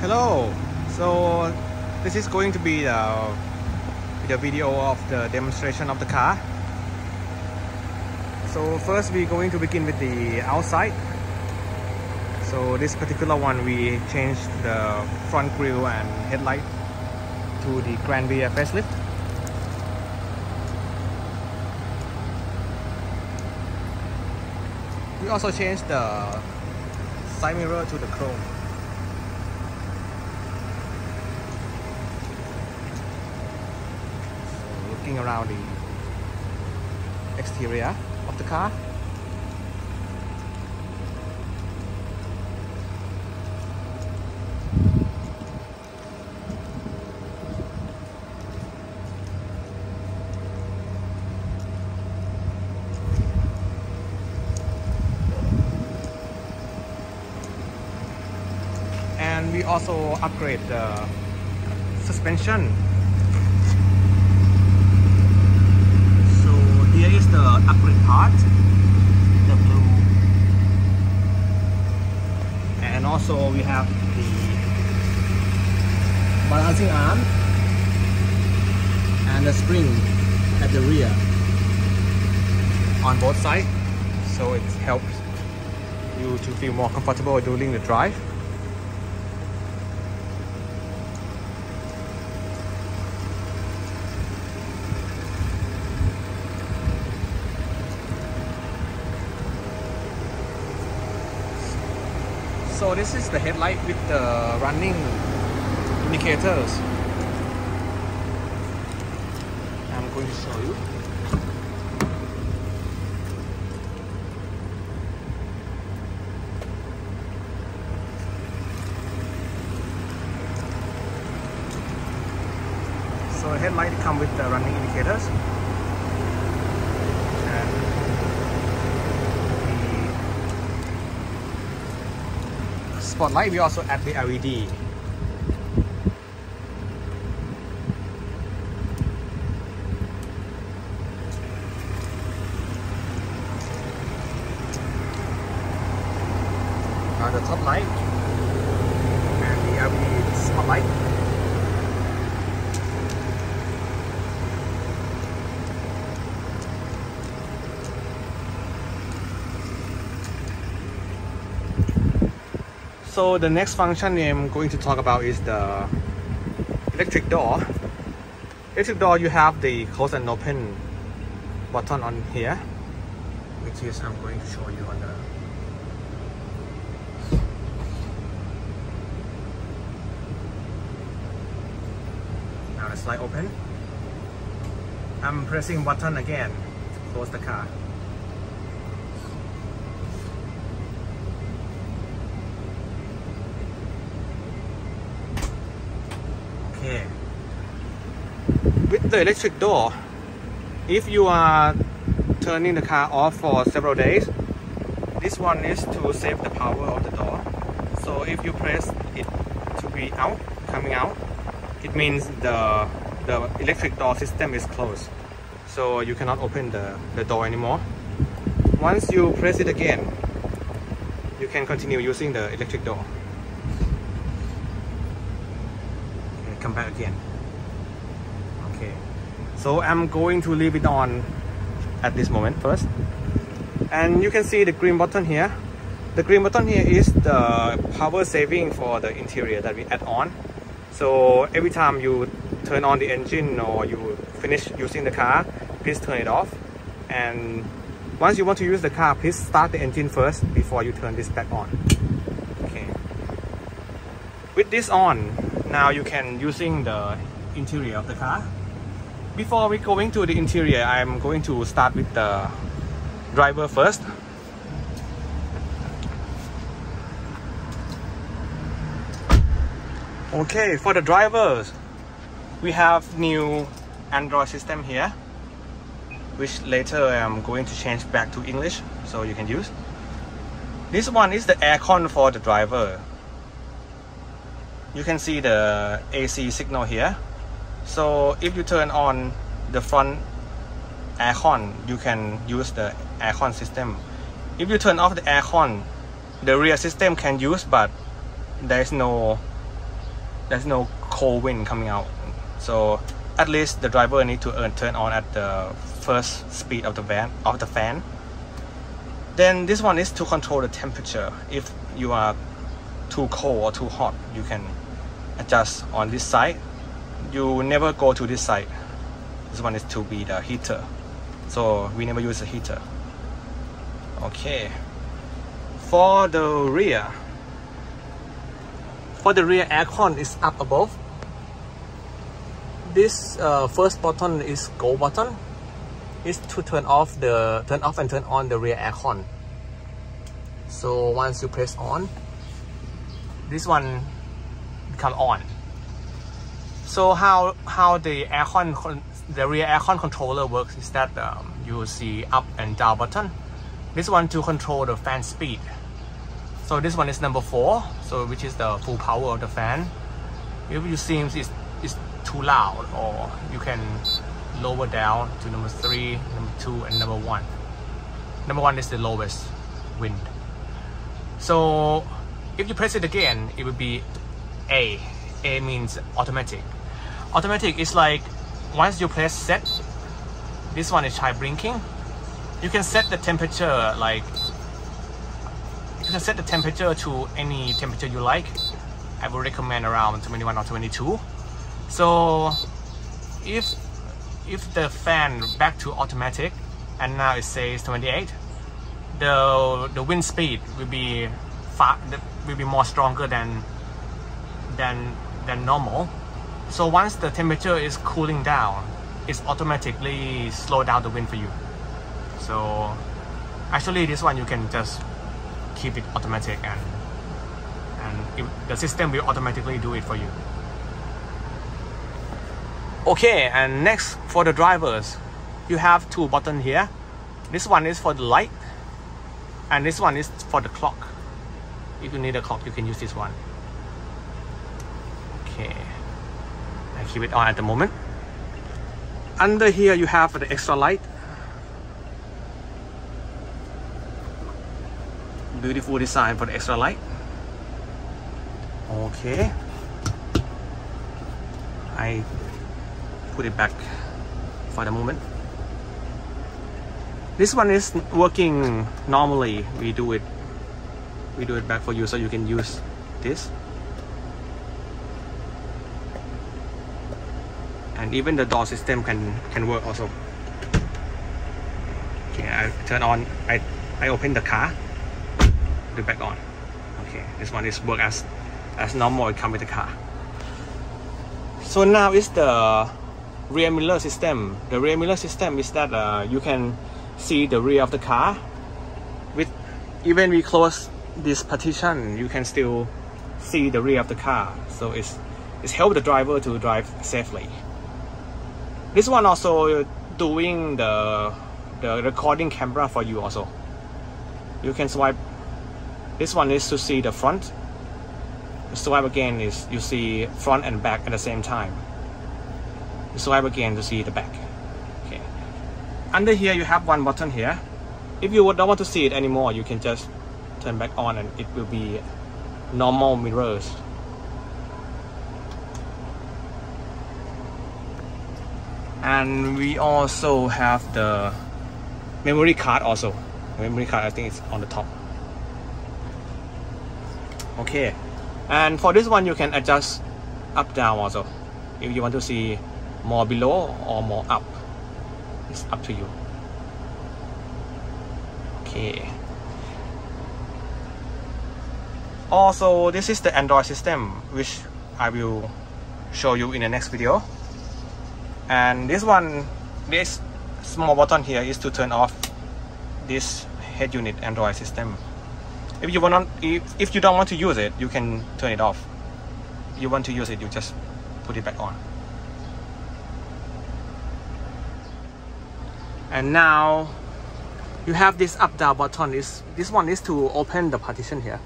Hello. So this is going to be the, the video of the demonstration of the car. So first we're going to begin with the outside. So this particular one we changed the front grille and headlight to the Grandvia facelift. We also changed the side mirror to the chrome. So looking around the exterior of the car. and we also upgrade the suspension so part the blue. And also we have the balancing arm and the spring at the rear on both sides. So it helps you to feel more comfortable during the drive So this is the headlight with the running indicators. I'm going to show you. So headlight come with the running indicators. And the spotlight we also add the LED uh, the top light and the LED spotlight So the next function I'm going to talk about is the electric door. Electric door you have the close and open button on here, which is I'm going to show you on the now the slide open. I'm pressing button again to close the car. Okay. With the electric door, if you are turning the car off for several days, this one is to save the power of the door. So if you press it to be out, coming out, it means the the electric door system is closed. So you cannot open the, the door anymore. Once you press it again, you can continue using the electric door. Okay, come back again. So I'm going to leave it on at this moment first. And you can see the green button here. The green button here is the power saving for the interior that we add on. So every time you turn on the engine or you finish using the car, please turn it off. And once you want to use the car, please start the engine first before you turn this back on. Okay. With this on, now you can using the interior of the car. Before we going to the interior, I'm going to start with the driver first. Okay, for the drivers, we have new Android system here, which later I'm going to change back to English so you can use. This one is the aircon for the driver. You can see the AC signal here. So if you turn on the front aircon, you can use the aircon system. If you turn off the aircon, the rear system can use, but there is no there's no cold wind coming out. So at least the driver need to earn, turn on at the first speed of the van of the fan. Then this one is to control the temperature. If you are too cold or too hot you can adjust on this side you never go to this side this one is to be the heater. So we never use a heater. Okay. For the rear. For the rear aircon is up above. This uh, first button is go button. Is to turn off the turn off and turn on the rear aircon. So once you press on this one become on so how how the aircon the rear aircon controller works is that um, you see up and down button. This one to control the fan speed. So this one is number four so which is the full power of the fan. If you see it's, it's too loud or you can lower down to number three number two and number one. Number one is the lowest wind. So if you press it again it will be A. A means automatic automatic is like once you press set this one is high blinking. You can set the temperature like you can set the temperature to any temperature you like. I would recommend around 21 or 22 so if if the fan back to automatic and now it says 28 the the wind speed will be far will be more stronger than than than normal so once the temperature is cooling down, it's automatically slow down the wind for you. So actually this one you can just keep it automatic and and it, the system will automatically do it for you. Okay, and next for the drivers, you have two buttons here. This one is for the light and this one is for the clock. If you need a clock, you can use this one. Okay keep it on at the moment. Under here you have the extra light. Beautiful design for the extra light. Okay. I put it back for the moment. This one is working normally. We do it we do it back for you so you can use this and even the door system can can work also. Okay I turn on I I open the car. The back on. Okay this one is work as as normal it come with the car. So now is the rear mirror system. The rear mirror system is that uh, you can see the rear of the car. With even we close this partition you can still see the rear of the car. So it's it's help the driver to drive safely this one also doing the the recording camera for you also. You can swipe. This one is to see the front. swipe again is you see front and back at the same time. swipe again to see the back. Okay. Under here you have one button here. If you don't want to see it anymore, you can just turn back on and it will be normal mirrors and we also have the memory card also. Memory card I think it's on the top. Okay. And for this one you can adjust up down also. If you want to see more below or more up it's up to you. Okay. Also this is the Android system which I will show you in the next video and this one this small button here is to turn off this head unit Android system. If you want if, if you don't want to use it you can turn it off. You want to use it you just put it back on. And now you have this up down button. This this one is to open the partition here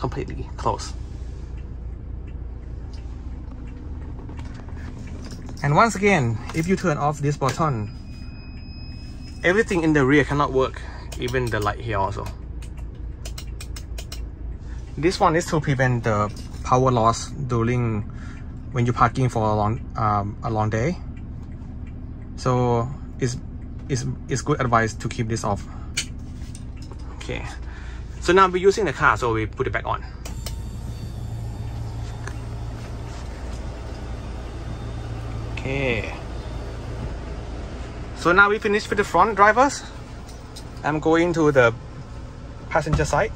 completely close. And once again, if you turn off this button, everything in the rear cannot work even the light here also. This one is to prevent the power loss during when you're parking for a long um, a long day. So it's, it's it's good advice to keep this off. Okay so now we're using the car so we put it back on. Okay. So now we finished with the front drivers. I'm going to the passenger side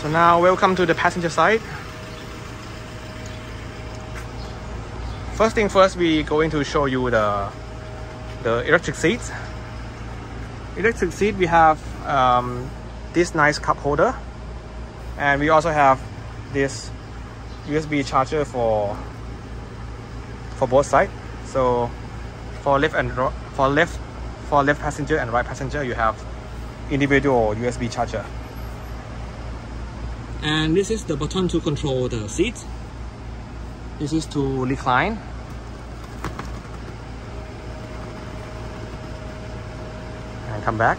So now welcome to the passenger side. First thing first, we're going to show you the the electric seats. Electric seat, we have um, this nice cup holder, and we also have this USB charger for for both sides. So for left and for left for left passenger and right passenger, you have individual USB charger and this is the button to control the seat. This is to recline. And come back.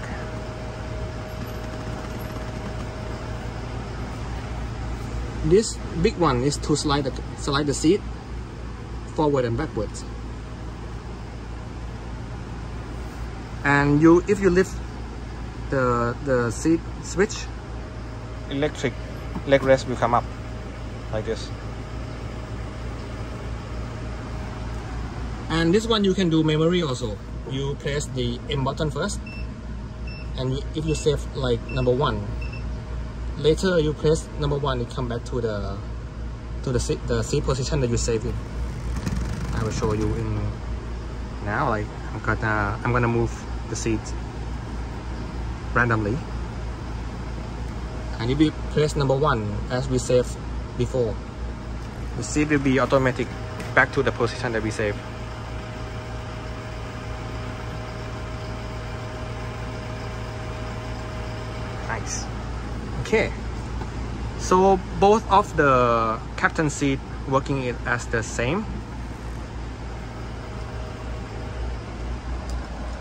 This big one is to slide the slide the seat forward and backwards. And you if you lift the the seat switch electric leg rest will come up like this. And this one you can do memory also. You press the M button first and if you save like number one later you press number one it come back to the to the seat the seat position that you save in I will show you in now like I'm gonna I'm gonna move the seat randomly and you press number one as we saved before the seat will be automatic back to the position that we saved nice. Okay. So both of the captain seat working it as the same.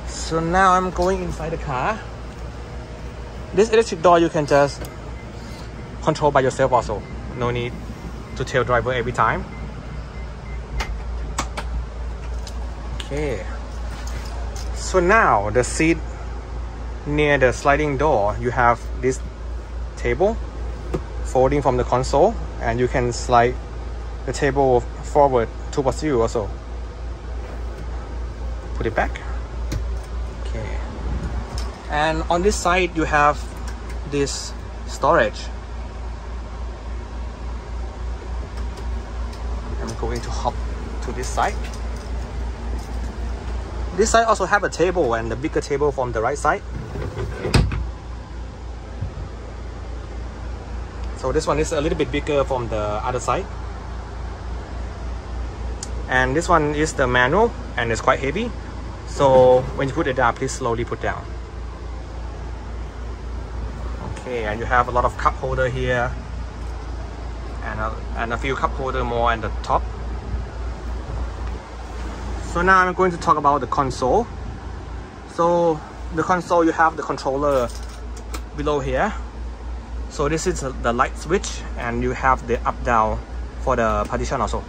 So now I'm going inside the car. This electric door you can just control by yourself also. No need to tell driver every time. Okay. So now the seat near the sliding door, you have this table folding from the console and you can slide the table forward towards you also. Put it back. Okay. And on this side you have this storage going to hop to this side. This side also have a table and the bigger table from the right side. So this one is a little bit bigger from the other side. And this one is the manual and it's quite heavy. So when you put it down, please slowly put down. Okay, and you have a lot of cup holder here and a, and a few cup holder more at the top. So now I'm going to talk about the console. So the console you have the controller below here. So this is the light switch and you have the up down for the partition also.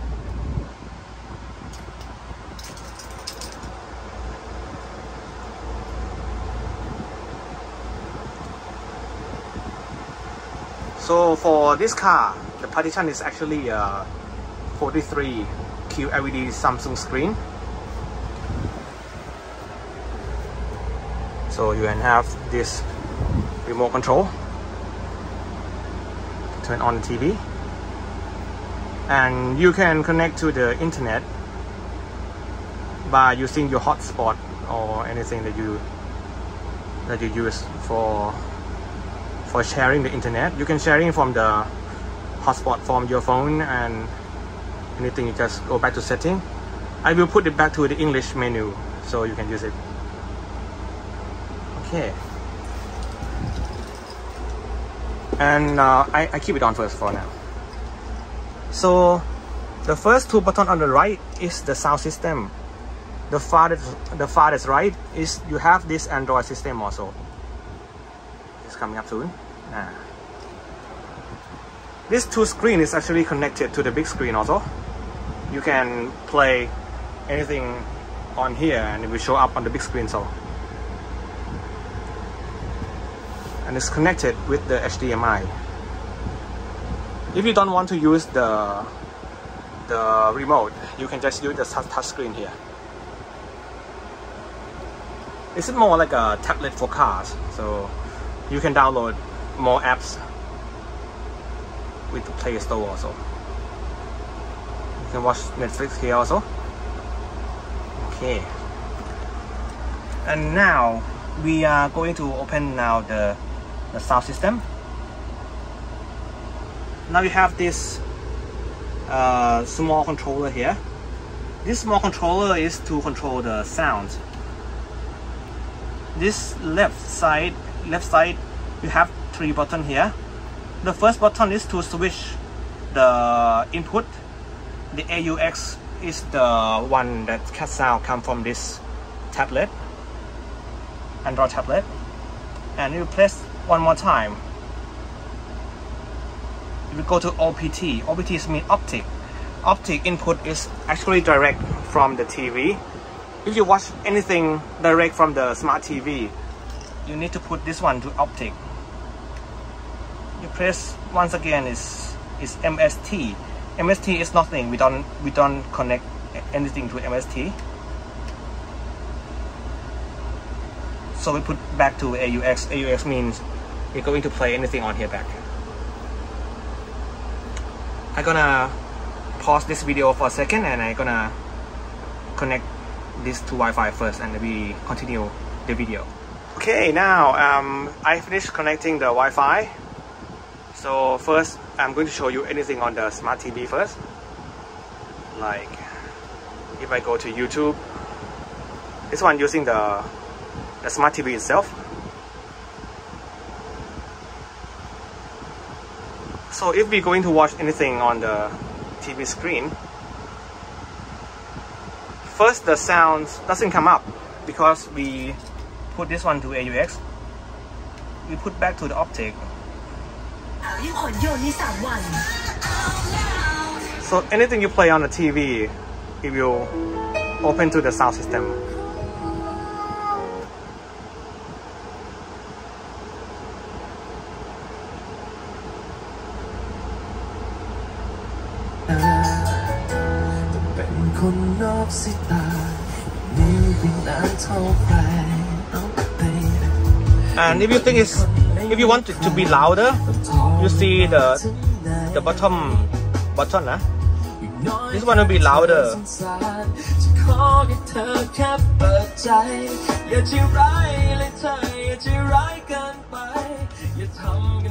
So for this car, the partition is actually a 43 QLED Samsung screen. So you can have this remote control. Turn on the TV and you can connect to the internet by using your hotspot or anything that you that you use for for sharing the internet. You can sharing from the hotspot from your phone and anything you just go back to setting. I will put it back to the English menu so you can use it. Okay. And uh, I, I keep it on first for now. So the first two button on the right is the sound system. The farthest the farthest right is you have this android system also. It's coming up soon. Ah. This two screen is actually connected to the big screen also. You can play anything on here and it will show up on the big screen so. And it's connected with the HDMI if you don't want to use the the remote you can just use the touch screen here. It's more like a tablet for cars? So you can download more apps with the Play Store also. You can watch Netflix here also. Okay. And now we are going to open now the the sound system. Now we have this uh, small controller here. This small controller is to control the sound. This left side left side you have three button here the first button is to switch the input. The AUX is the one that cat sound come from this tablet Android tablet. And you press one more time. If you go to OPT OPT means optic. Optic input is actually direct from the TV if you watch anything direct from the smart TV you need to put this one to optic press once again is is MST MST is nothing. We don't we don't connect anything to MST so we put back to AUX AUX means you're going to play anything on here back. I'm gonna pause this video for a second and I'm gonna connect this to Wi-Fi first and we continue the video. Okay now um, I finished connecting the Wi-Fi so first I'm going to show you anything on the smart TV first. Like if I go to YouTube this one using the, the smart TV itself. So if we're going to watch anything on the TV screen first the sound doesn't come up because we put this one to AUX we put back to the optic so anything you play on the TV, it will open to the sound system. And if you think it's if you want it to be louder, you see the the bottom button huh? Ah. this one will be louder.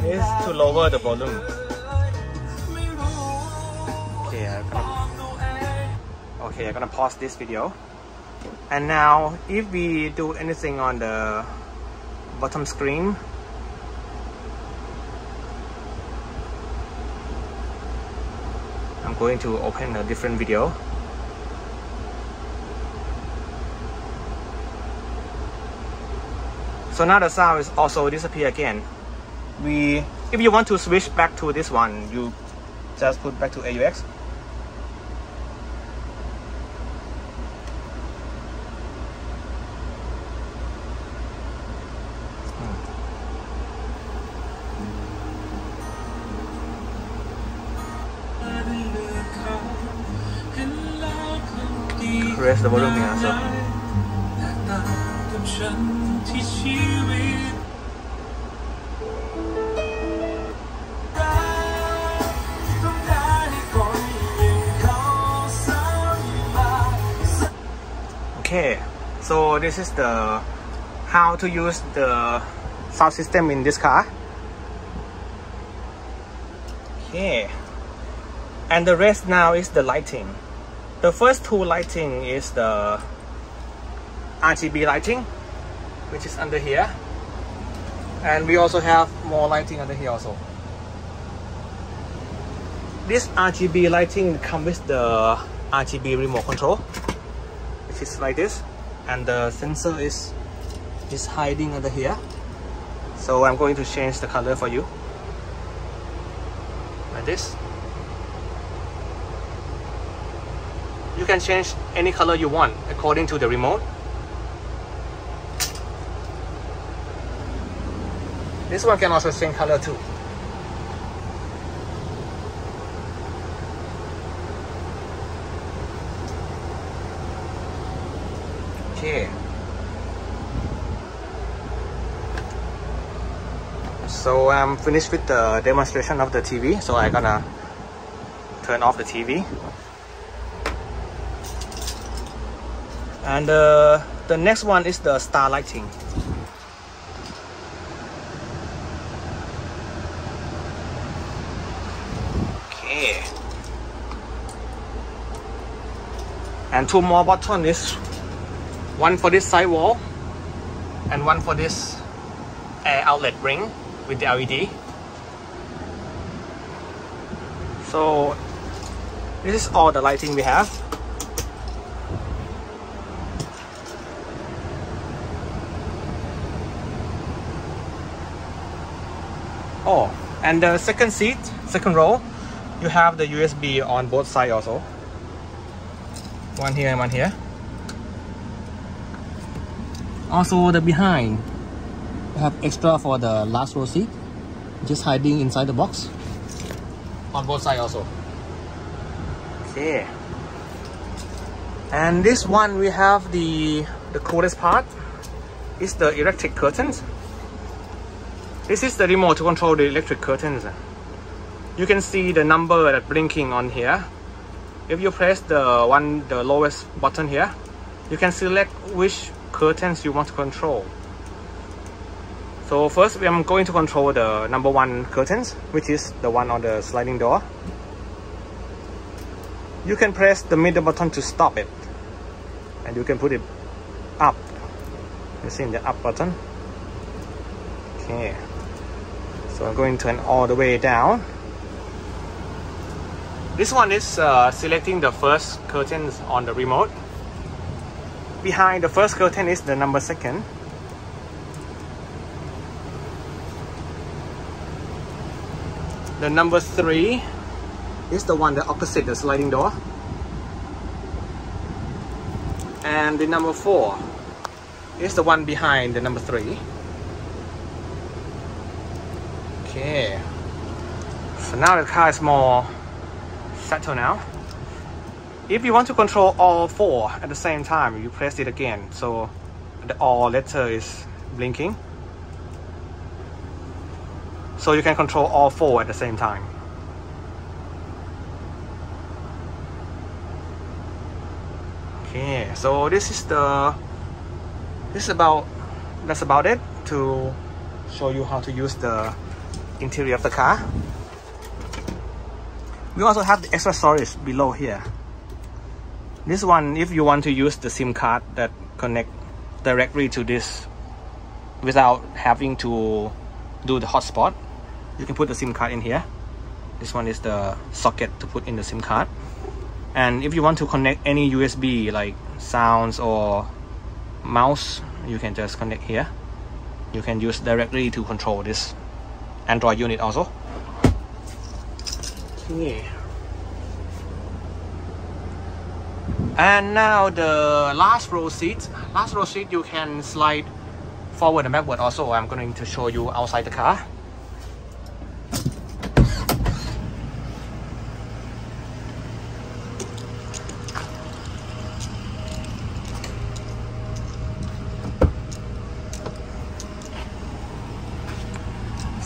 Is to lower the volume. Okay I'm gonna, okay I'm gonna pause this video. And now if we do anything on the bottom screen going to open a different video. So now the sound is also disappear again. We if you want to switch back to this one you just put back to AUX this is the how to use the sound system in this car okay and the rest now is the lighting the first two lighting is the RGB lighting, which is under here. And we also have more lighting under here also. this RGB lighting comes with the RGB remote control which is like this and the sensor is is hiding under here. So I'm going to change the color for you. Like this. You can change any color you want according to the remote. This one can also change color too okay so I'm finished with the demonstration of the TV so I'm gonna turn off the TV and uh, the next one is the star lighting. Okay. And two more buttons is one for this side wall and one for this air outlet ring with the LED so this is all the lighting we have. Oh and the second seat second row you have the USB on both sides also. One here and one here. Also the behind have extra for the last row seat. Just hiding inside the box. On both sides also. Okay. And this one we have the the coolest part. Is the electric curtains. This is the remote to control the electric curtains. You can see the number that blinking on here. If you press the one the lowest button here you can select which curtains you want to control. So first I'm going to control the number one curtains, which is the one on the sliding door. You can press the middle button to stop it. And you can put it up. You see the up button. Okay. So I'm going to turn all the way down. This one is uh, selecting the first curtains on the remote behind the first curtain is the number second the number three is the one that opposite the sliding door and the number four is the one behind the number three okay so now the car is more settled now if you want to control all four at the same time, you press it again. So the all letter is blinking. So you can control all four at the same time. Okay, so this is the this is about that's about it to show you how to use the interior of the car. We also have the extra storage below here. This one, if you want to use the SIM card that connect directly to this without having to do the hotspot, you can put the SIM card in here. This one is the socket to put in the SIM card. And if you want to connect any USB like sounds or mouse, you can just connect here. You can use directly to control this Android unit also. Okay. and now the last row seat last row seat you can slide forward and backward also I'm going to show you outside the car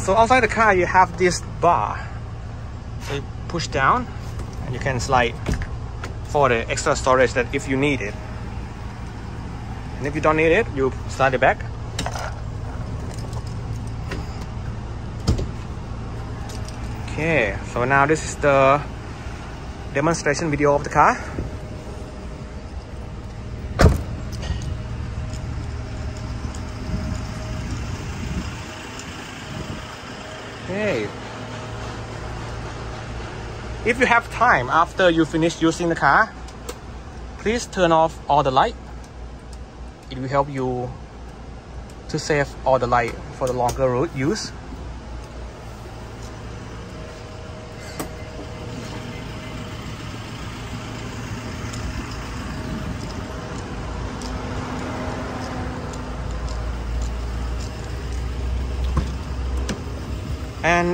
So outside the car you have this bar. So you push down and you can slide for the extra storage that if you need it. And if you don't need it, you slide it back. Okay, so now this is the demonstration video of the car. Okay. if you have time after you finish using the car please turn off all the light it will help you to save all the light for the longer road use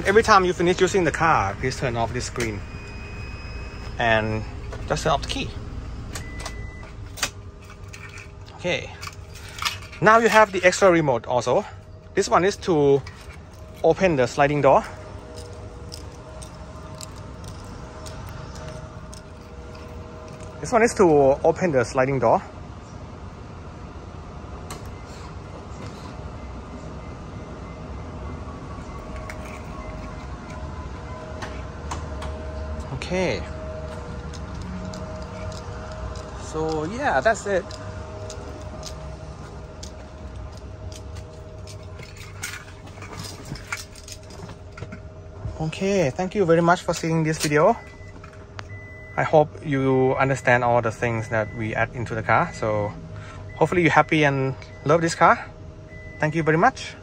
And every time you finish using the car, please turn off this screen and just turn off the key. Okay. Now you have the extra remote also. This one is to open the sliding door. This one is to open the sliding door. okay so yeah that's it. Okay thank you very much for seeing this video. I hope you understand all the things that we add into the car. So hopefully you're happy and love this car. Thank you very much